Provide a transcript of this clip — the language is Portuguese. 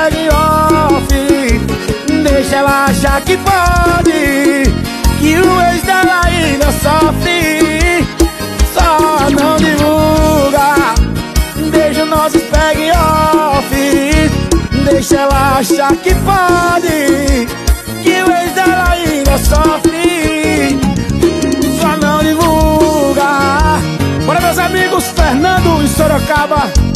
pegue off Deixa ela achar que pode Que o ex dela ainda sofre. Só não divulga. Deixa nossos pegue off Deixa ela achar que pode Que o ex dela ainda sofre. Só não divulga. Bora meus amigos, Fernando e Sorocaba.